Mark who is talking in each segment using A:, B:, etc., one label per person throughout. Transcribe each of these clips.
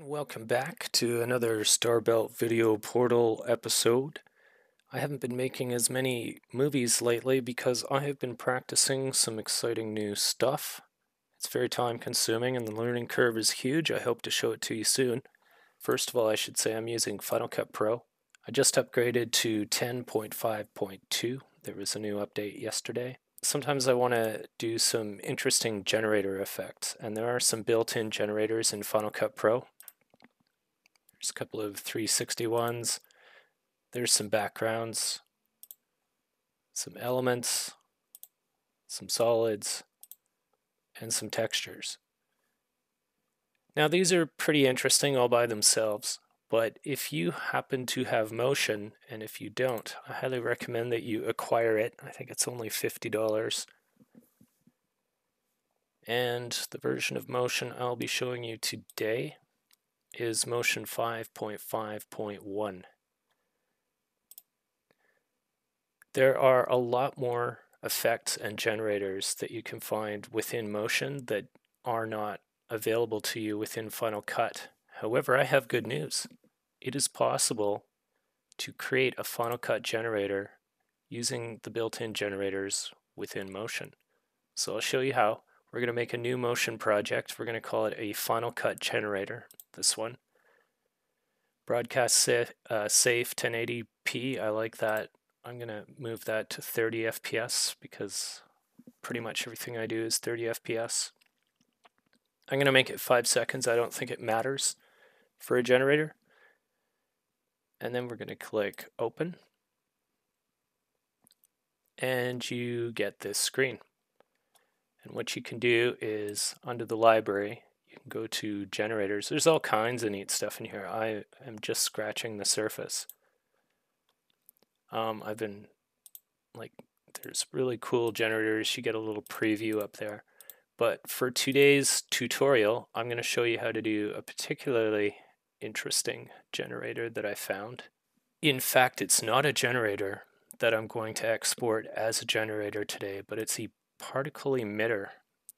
A: Welcome back to another Starbelt Video Portal episode. I haven't been making as many movies lately because I have been practicing some exciting new stuff. It's very time consuming and the learning curve is huge. I hope to show it to you soon. First of all, I should say I'm using Final Cut Pro. I just upgraded to 10.5.2. There was a new update yesterday sometimes I want to do some interesting generator effects, and there are some built-in generators in Final Cut Pro. There's a couple of 360 ones. There's some backgrounds, some elements, some solids, and some textures. Now these are pretty interesting all by themselves. But if you happen to have Motion, and if you don't, I highly recommend that you acquire it. I think it's only $50. And the version of Motion I'll be showing you today is Motion 5.5.1. There are a lot more effects and generators that you can find within Motion that are not available to you within Final Cut. However, I have good news. It is possible to create a Final Cut generator using the built-in generators within Motion. So I'll show you how. We're going to make a new Motion project. We're going to call it a Final Cut generator, this one. Broadcast safe, uh, safe 1080p, I like that. I'm going to move that to 30 FPS because pretty much everything I do is 30 FPS. I'm going to make it 5 seconds. I don't think it matters for a generator. And then we're going to click open. And you get this screen. And what you can do is under the library, you can go to generators. There's all kinds of neat stuff in here. I am just scratching the surface. Um, I've been like, there's really cool generators. You get a little preview up there. But for today's tutorial, I'm going to show you how to do a particularly interesting generator that I found. In fact, it's not a generator that I'm going to export as a generator today, but it's a particle emitter.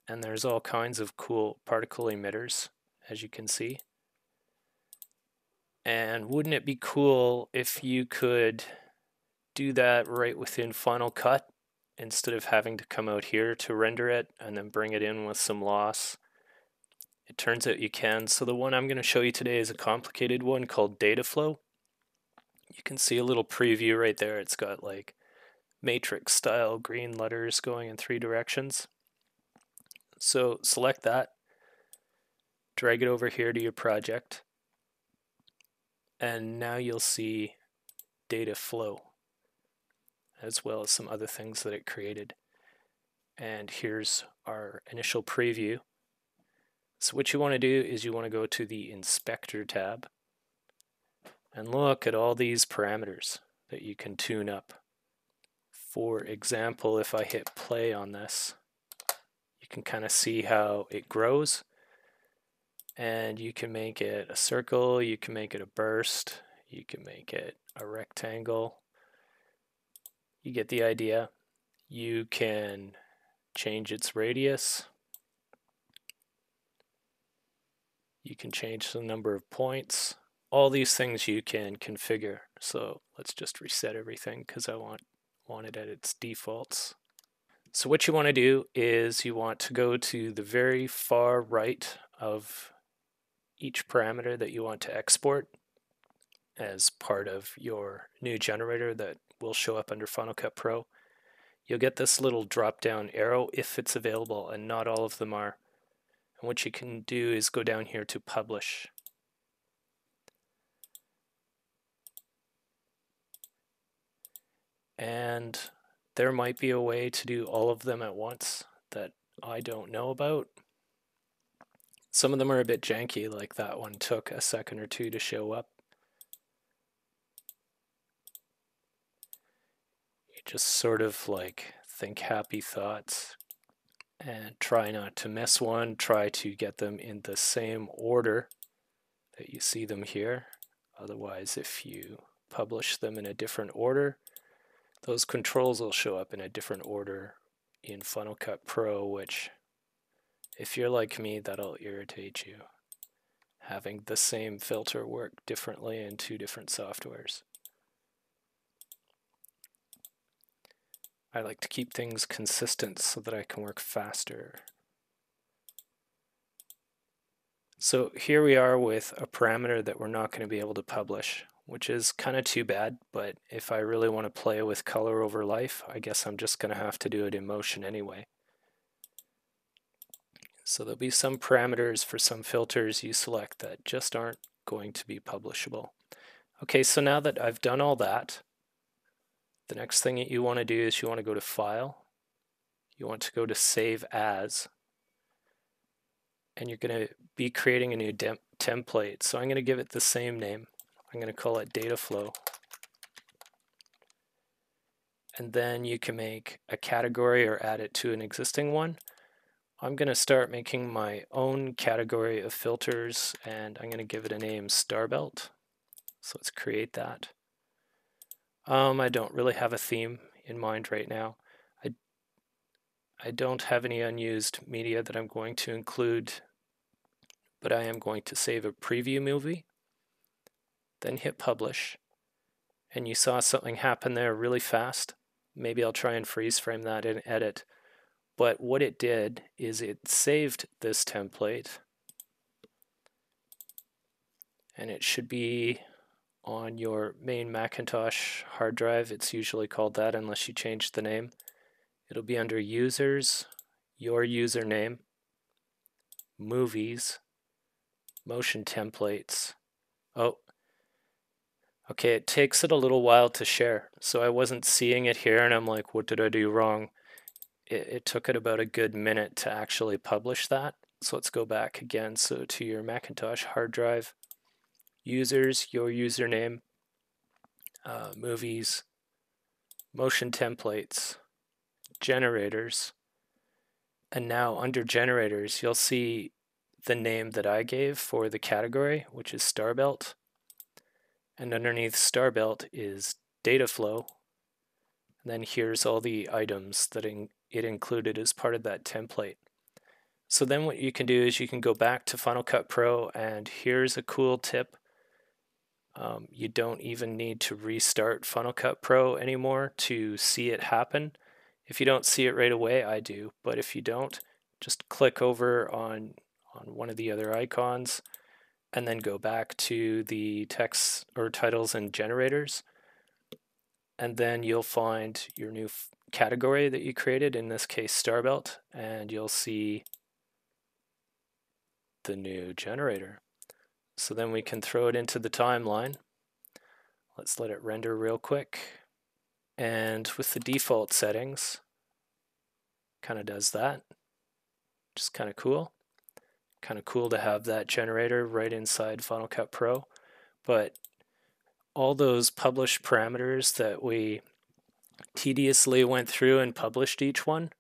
A: And there's all kinds of cool particle emitters, as you can see. And wouldn't it be cool if you could do that right within Final Cut instead of having to come out here to render it and then bring it in with some loss it turns out you can. So the one I'm going to show you today is a complicated one called data flow. You can see a little preview right there. It's got like matrix style green letters going in three directions. So select that, drag it over here to your project, and now you'll see data flow as well as some other things that it created. And here's our initial preview. So what you want to do is you want to go to the Inspector tab and look at all these parameters that you can tune up. For example, if I hit play on this, you can kind of see how it grows. And you can make it a circle, you can make it a burst, you can make it a rectangle. You get the idea. You can change its radius. You can change the number of points. All these things you can configure. So let's just reset everything because I want, want it at its defaults. So what you want to do is you want to go to the very far right of each parameter that you want to export as part of your new generator that will show up under Final Cut Pro. You'll get this little drop down arrow if it's available and not all of them are. And what you can do is go down here to publish. And there might be a way to do all of them at once that I don't know about. Some of them are a bit janky, like that one took a second or two to show up. You just sort of like think happy thoughts, and try not to miss one. Try to get them in the same order that you see them here. Otherwise, if you publish them in a different order, those controls will show up in a different order in Final Cut Pro, which if you're like me, that'll irritate you. having the same filter work differently in two different softwares. I like to keep things consistent so that I can work faster. So here we are with a parameter that we're not going to be able to publish, which is kind of too bad, but if I really want to play with color over life, I guess I'm just going to have to do it in motion anyway. So there'll be some parameters for some filters you select that just aren't going to be publishable. Okay, so now that I've done all that, the next thing that you want to do is you want to go to File, you want to go to Save As, and you're going to be creating a new template. So I'm going to give it the same name. I'm going to call it data flow. And then you can make a category or add it to an existing one. I'm going to start making my own category of filters and I'm going to give it a name Starbelt. So let's create that. Um, I don't really have a theme in mind right now. I, I don't have any unused media that I'm going to include, but I am going to save a preview movie, then hit publish, and you saw something happen there really fast. Maybe I'll try and freeze frame that in edit. But what it did is it saved this template and it should be on your main Macintosh hard drive. It's usually called that unless you change the name. It'll be under Users, Your Username, Movies, Motion Templates. Oh, okay, it takes it a little while to share. So I wasn't seeing it here and I'm like, what did I do wrong? It, it took it about a good minute to actually publish that. So let's go back again. So to your Macintosh hard drive, users, your username, uh, movies, motion templates, generators, and now under generators, you'll see the name that I gave for the category, which is Starbelt. And underneath Starbelt is data flow. And then here's all the items that it included as part of that template. So then what you can do is you can go back to Final Cut Pro and here's a cool tip um, you don't even need to restart Final Cut Pro anymore to see it happen. If you don't see it right away, I do. But if you don't, just click over on, on one of the other icons and then go back to the text or titles and generators. And then you'll find your new category that you created, in this case Starbelt, and you'll see the new generator. So then we can throw it into the timeline. Let's let it render real quick. And with the default settings, kind of does that. Just kind of cool. Kind of cool to have that generator right inside Final Cut Pro. But all those published parameters that we tediously went through and published each one,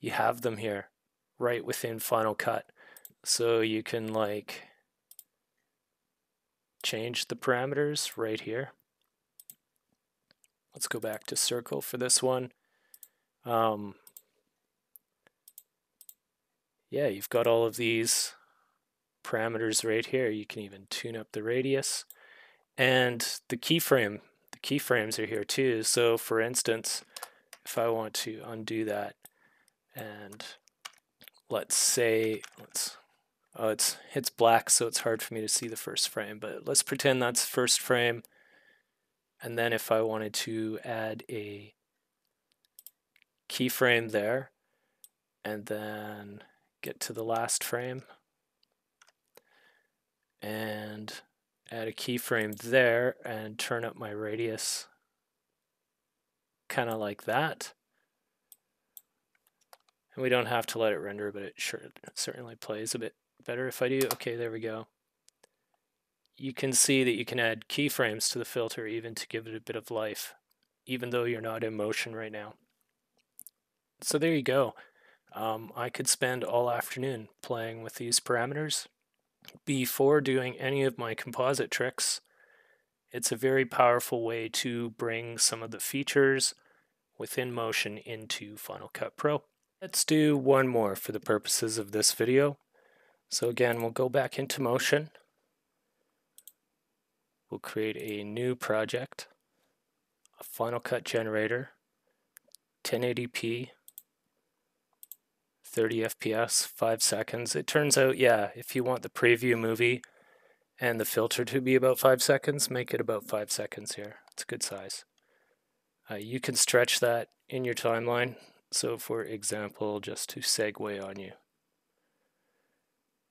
A: you have them here right within Final Cut. So you can like change the parameters right here. Let's go back to circle for this one. Um, yeah, you've got all of these parameters right here. You can even tune up the radius. And the keyframe, the keyframes are here too. So for instance, if I want to undo that and let's say, let's Oh, it's it's black, so it's hard for me to see the first frame, but let's pretend that's first frame. And then if I wanted to add a keyframe there, and then get to the last frame, and add a keyframe there, and turn up my radius kind of like that. And we don't have to let it render, but it sure it certainly plays a bit better if I do. Okay, there we go. You can see that you can add keyframes to the filter even to give it a bit of life, even though you're not in motion right now. So there you go. Um, I could spend all afternoon playing with these parameters before doing any of my composite tricks. It's a very powerful way to bring some of the features within Motion into Final Cut Pro. Let's do one more for the purposes of this video. So again, we'll go back into Motion. We'll create a new project, a Final Cut generator, 1080p, 30 FPS, 5 seconds. It turns out, yeah, if you want the preview movie and the filter to be about 5 seconds, make it about 5 seconds here. It's a good size. Uh, you can stretch that in your timeline. So for example, just to segue on you,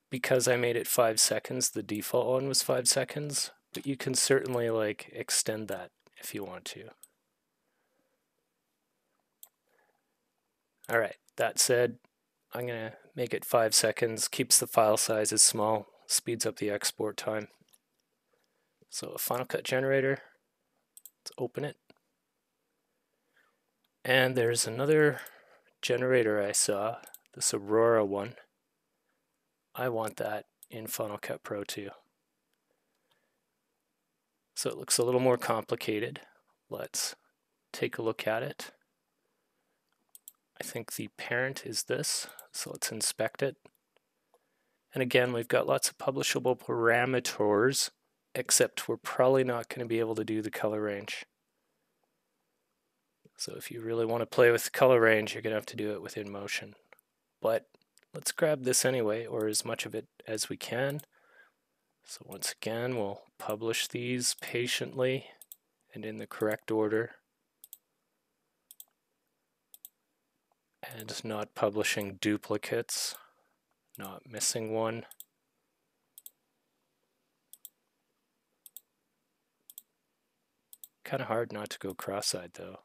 A: because I made it five seconds, the default one was five seconds, but you can certainly like extend that if you want to. All right, that said, I'm gonna make it five seconds, keeps the file sizes small, speeds up the export time. So a Final Cut generator, let's open it. And there's another generator I saw, this Aurora one. I want that in Final Cut Pro too. So it looks a little more complicated. Let's take a look at it. I think the parent is this, so let's inspect it. And again, we've got lots of publishable parameters, except we're probably not going to be able to do the color range. So if you really want to play with color range, you're going to have to do it within motion. But let's grab this anyway, or as much of it as we can. So once again, we'll publish these patiently and in the correct order. And not publishing duplicates, not missing one. Kind of hard not to go cross-eyed though.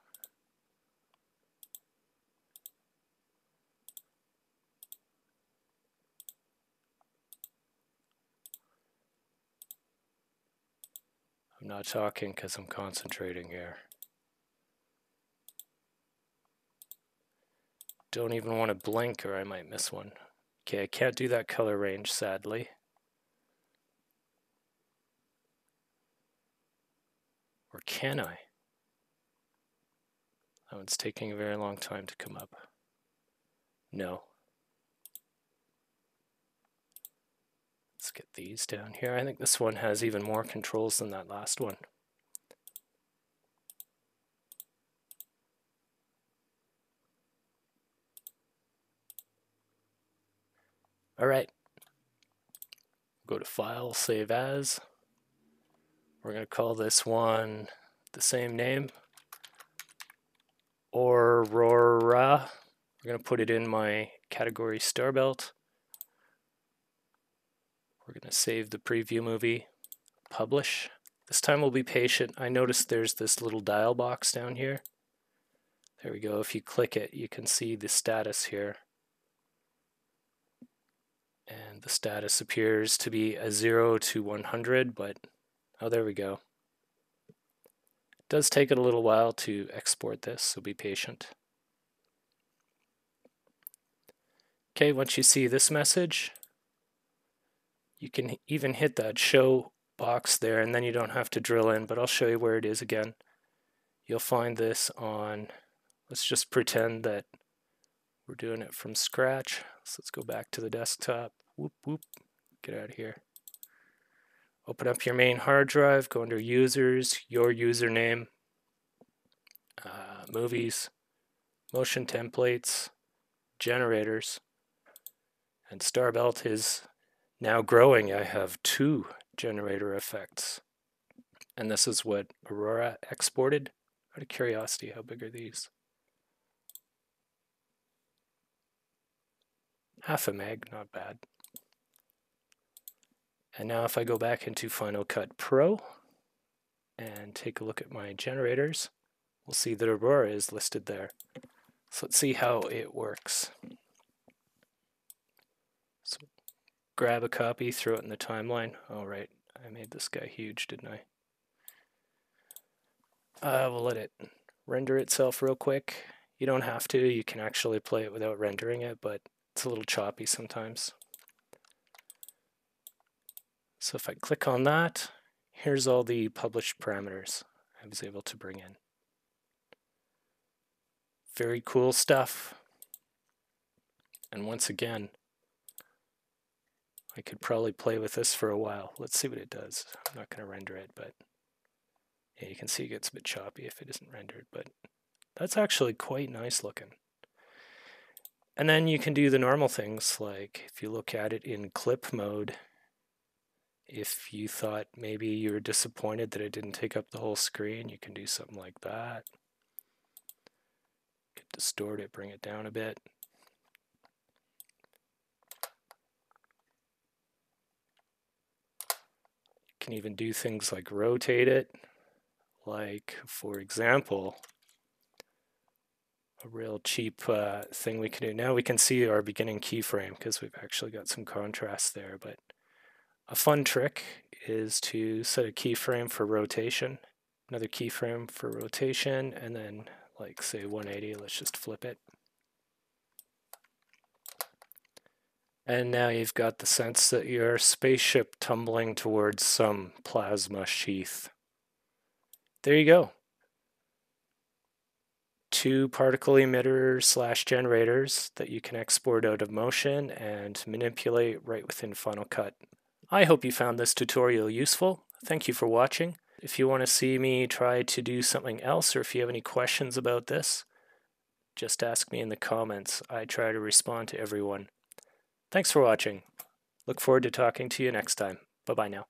A: I'm not talking because I'm concentrating here. Don't even want to blink or I might miss one. Okay, I can't do that color range, sadly. Or can I? Oh, that one's taking a very long time to come up. No. Let's get these down here. I think this one has even more controls than that last one. All right. Go to File, Save As. We're going to call this one the same name. Aurora. We're going to put it in my category Starbelt. We're going to save the preview movie, publish. This time we'll be patient. I noticed there's this little dial box down here. There we go. If you click it, you can see the status here. And the status appears to be a 0 to 100, but oh, there we go. It does take it a little while to export this, so be patient. Okay, once you see this message, you can even hit that show box there and then you don't have to drill in, but I'll show you where it is again. You'll find this on, let's just pretend that we're doing it from scratch. So let's go back to the desktop. Whoop, whoop, get out of here. Open up your main hard drive, go under users, your username, uh, movies, motion templates, generators, and Starbelt is now growing, I have two generator effects. And this is what Aurora exported. Out of curiosity, how big are these? Half a meg, not bad. And now if I go back into Final Cut Pro and take a look at my generators, we'll see that Aurora is listed there. So let's see how it works. So grab a copy, throw it in the timeline. All oh, right, I made this guy huge, didn't I? Uh, we'll let it render itself real quick. You don't have to, you can actually play it without rendering it, but it's a little choppy sometimes. So if I click on that, here's all the published parameters I was able to bring in. Very cool stuff. And once again, I could probably play with this for a while. Let's see what it does. I'm not going to render it, but yeah, you can see it gets a bit choppy if it isn't rendered, but that's actually quite nice looking. And then you can do the normal things, like if you look at it in clip mode, if you thought maybe you were disappointed that it didn't take up the whole screen, you can do something like that. Can distort it, bring it down a bit. You can even do things like rotate it. Like, for example, real cheap uh, thing we can do. Now we can see our beginning keyframe because we've actually got some contrast there, but a fun trick is to set a keyframe for rotation, another keyframe for rotation, and then like say 180, let's just flip it. And now you've got the sense that you're spaceship tumbling towards some plasma sheath. There you go. Two particle emitters slash generators that you can export out of motion and manipulate right within Final Cut. I hope you found this tutorial useful. Thank you for watching. If you want to see me try to do something else or if you have any questions about this, just ask me in the comments. I try to respond to everyone. Thanks for watching. Look forward to talking to you next time. Bye-bye now.